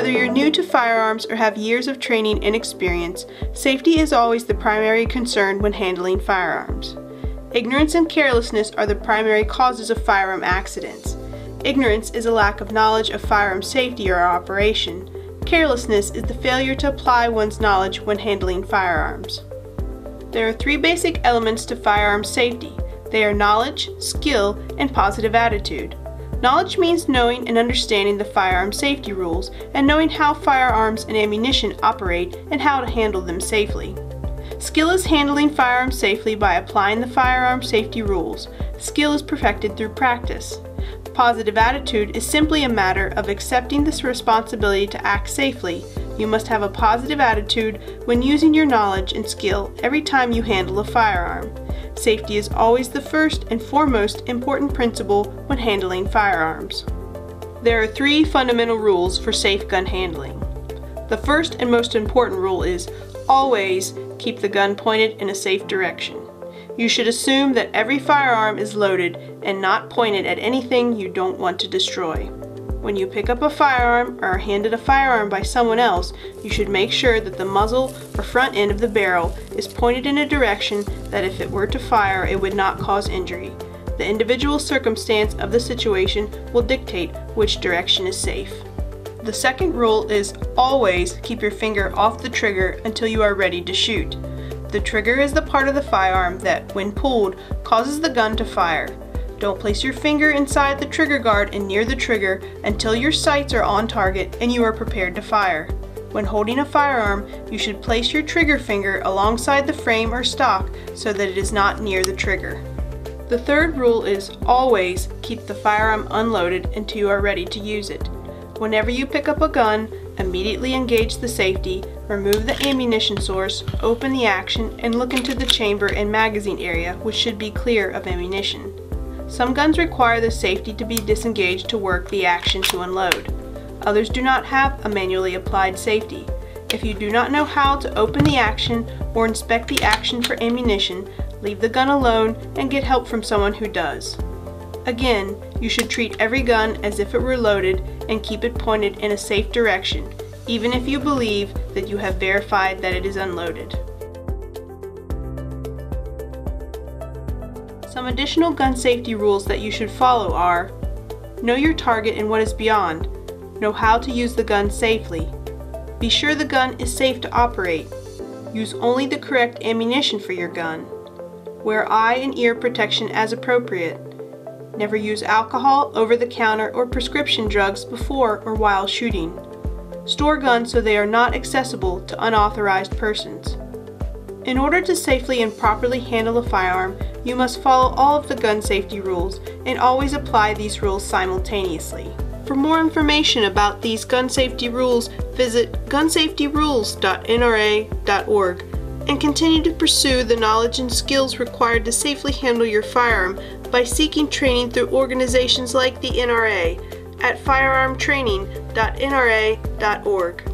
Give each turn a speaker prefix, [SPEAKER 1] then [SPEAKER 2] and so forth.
[SPEAKER 1] Whether you're new to firearms or have years of training and experience, safety is always the primary concern when handling firearms. Ignorance and carelessness are the primary causes of firearm accidents. Ignorance is a lack of knowledge of firearm safety or operation. Carelessness is the failure to apply one's knowledge when handling firearms. There are three basic elements to firearm safety. They are knowledge, skill, and positive attitude. Knowledge means knowing and understanding the firearm safety rules and knowing how firearms and ammunition operate and how to handle them safely. Skill is handling firearms safely by applying the firearm safety rules. Skill is perfected through practice. Positive attitude is simply a matter of accepting this responsibility to act safely. You must have a positive attitude when using your knowledge and skill every time you handle a firearm. Safety is always the first and foremost important principle when handling firearms. There are three fundamental rules for safe gun handling. The first and most important rule is always keep the gun pointed in a safe direction. You should assume that every firearm is loaded and not pointed at anything you don't want to destroy. When you pick up a firearm or are handed a firearm by someone else, you should make sure that the muzzle or front end of the barrel is pointed in a direction that if it were to fire, it would not cause injury. The individual circumstance of the situation will dictate which direction is safe. The second rule is always keep your finger off the trigger until you are ready to shoot. The trigger is the part of the firearm that, when pulled, causes the gun to fire. Don't place your finger inside the trigger guard and near the trigger until your sights are on target and you are prepared to fire. When holding a firearm, you should place your trigger finger alongside the frame or stock so that it is not near the trigger. The third rule is always keep the firearm unloaded until you are ready to use it. Whenever you pick up a gun, immediately engage the safety, remove the ammunition source, open the action, and look into the chamber and magazine area which should be clear of ammunition. Some guns require the safety to be disengaged to work the action to unload. Others do not have a manually applied safety. If you do not know how to open the action or inspect the action for ammunition, leave the gun alone and get help from someone who does. Again, you should treat every gun as if it were loaded and keep it pointed in a safe direction, even if you believe that you have verified that it is unloaded. Some additional gun safety rules that you should follow are Know your target and what is beyond. Know how to use the gun safely. Be sure the gun is safe to operate. Use only the correct ammunition for your gun. Wear eye and ear protection as appropriate. Never use alcohol, over-the-counter, or prescription drugs before or while shooting. Store guns so they are not accessible to unauthorized persons. In order to safely and properly handle a firearm, you must follow all of the gun safety rules and always apply these rules simultaneously. For more information about these gun safety rules, visit gunsafetyrules.nra.org and continue to pursue the knowledge and skills required to safely handle your firearm by seeking training through organizations like the NRA at firearmtraining.nra.org.